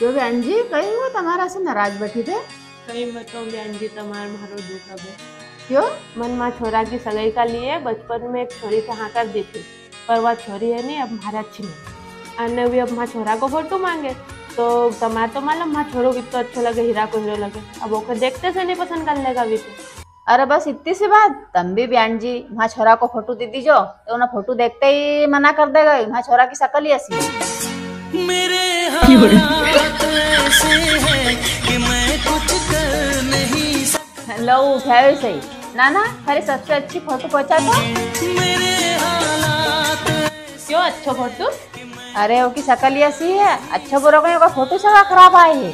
क्यों बहन जी कहीं वो तुम्हारा से नाराज़ बैठी थे? कहीं बताओ बहन जी तुम्हार मारो दुख अब क्यों? मन माँ छोरा की सगाई का लिए बचपन में एक छोरी से हाँ कर दी थी पर वह छोरी है नहीं अब हमारा अच्छी नहीं। अन्य भी अब माँ छोरा को फ़ोटो मांगे तो तुम्हारा तो मालूम माँ छोरो कितना अच्छा लगे हीरा को हीरो लगे। अब वो देखते से नहीं पसंद कर लेगा भी तो। अरे बस इतनी सी बात तम भी बहन जी वहाँ छोरा को फ़ोटो दे दीजो तो ना फ़ोटो देखते ही मना कर देगा वहाँ छोरा की शकल ही ऐसी है। मेरे हालात लो उठाए सही नाना ना सबसे अच्छी फ़ोटो पहुँचा तो क्यों अच्छा फ़ोटो? अरे, वो की शकल ऐसी है अच्छा बुरा होगा फ़ोटो सब खराब आई है।